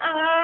Ah.